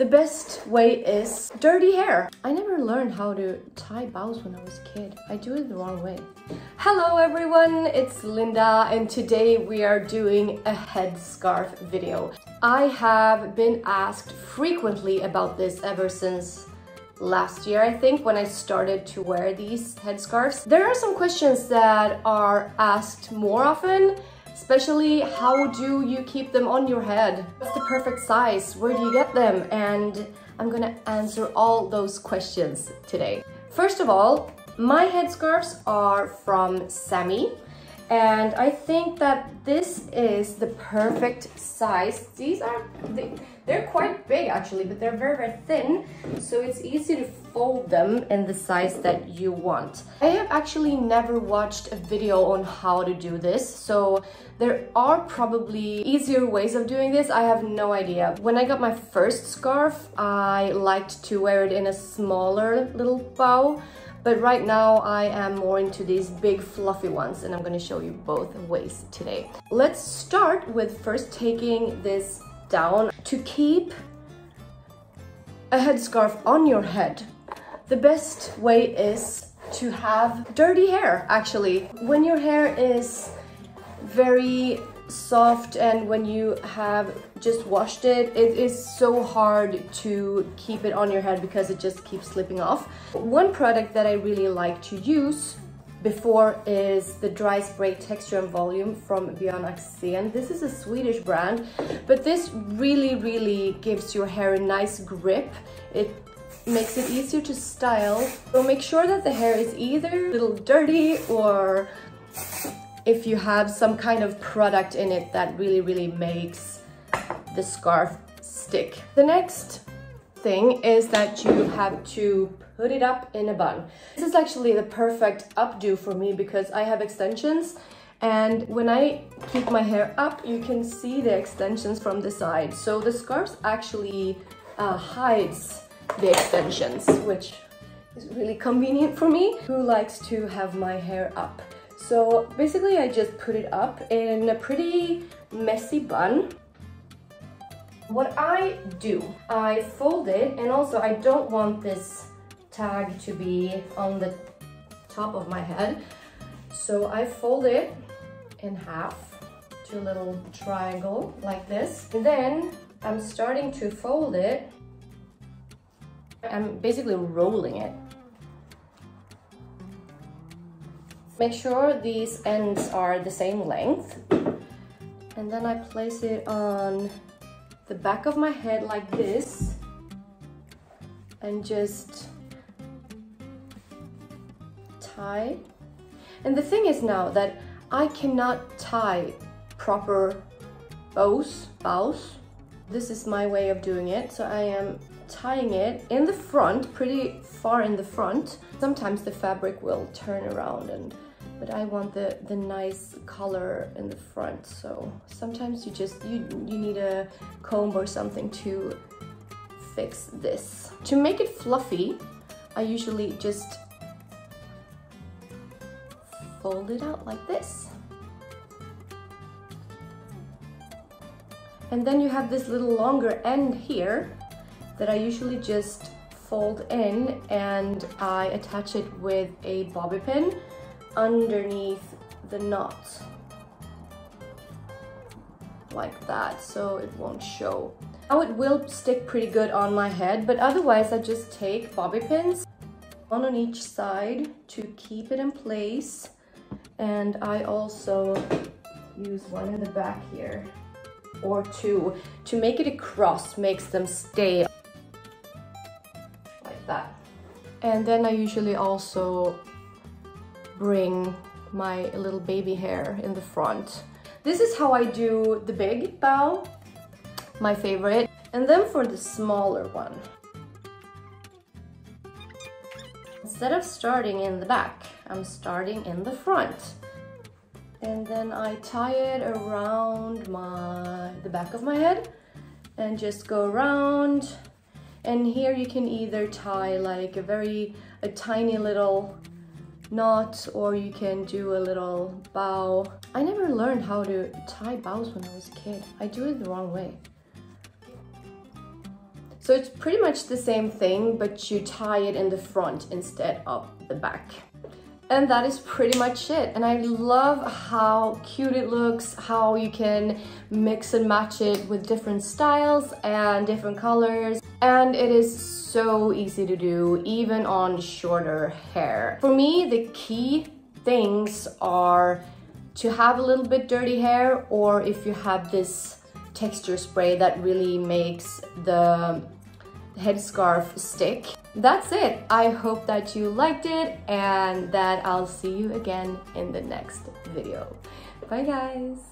The best way is dirty hair. I never learned how to tie bows when I was a kid. I do it the wrong way. Hello everyone, it's Linda and today we are doing a headscarf video. I have been asked frequently about this ever since last year, I think, when I started to wear these headscarves. There are some questions that are asked more often Especially, how do you keep them on your head? What's the perfect size? Where do you get them? And I'm gonna answer all those questions today. First of all, my headscarves are from Sami. And I think that this is the perfect size. These are, they're quite big actually, but they're very, very thin. So it's easy to fold them in the size that you want. I have actually never watched a video on how to do this. So there are probably easier ways of doing this. I have no idea. When I got my first scarf, I liked to wear it in a smaller little bow. But right now I am more into these big fluffy ones and I'm gonna show you both ways today. Let's start with first taking this down. To keep a headscarf on your head, the best way is to have dirty hair actually. When your hair is very soft and when you have just washed it, it is so hard to keep it on your head because it just keeps slipping off. One product that I really like to use before is the dry spray texture and volume from Björn Axén. This is a Swedish brand, but this really, really gives your hair a nice grip. It makes it easier to style. So make sure that the hair is either a little dirty or if you have some kind of product in it that really, really makes the scarf stick. The next thing is that you have to put it up in a bun. This is actually the perfect updo for me because I have extensions and when I keep my hair up, you can see the extensions from the side. So the scarf actually uh, hides the extensions, which is really convenient for me, who likes to have my hair up. So basically I just put it up in a pretty messy bun. What I do, I fold it and also I don't want this tag to be on the top of my head. So I fold it in half to a little triangle like this. And then I'm starting to fold it. I'm basically rolling it Make sure these ends are the same length. And then I place it on the back of my head like this. And just tie. And the thing is now that I cannot tie proper bows, bows. This is my way of doing it. So I am tying it in the front, pretty far in the front. Sometimes the fabric will turn around and but I want the, the nice color in the front. So sometimes you just, you, you need a comb or something to fix this. To make it fluffy, I usually just fold it out like this. And then you have this little longer end here that I usually just fold in and I attach it with a bobby pin underneath the knot like that so it won't show. Now it will stick pretty good on my head but otherwise I just take bobby pins one on each side to keep it in place and I also use one in the back here or two to make it across makes them stay like that and then I usually also bring my little baby hair in the front. This is how I do the big bow, my favorite. And then for the smaller one. Instead of starting in the back, I'm starting in the front. And then I tie it around my the back of my head and just go around. And here you can either tie like a very, a tiny little knot or you can do a little bow. I never learned how to tie bows when I was a kid. I do it the wrong way. So it's pretty much the same thing, but you tie it in the front instead of the back. And that is pretty much it. And I love how cute it looks, how you can mix and match it with different styles and different colors. And it is so easy to do, even on shorter hair. For me, the key things are to have a little bit dirty hair or if you have this texture spray that really makes the headscarf stick. That's it. I hope that you liked it and that I'll see you again in the next video. Bye guys!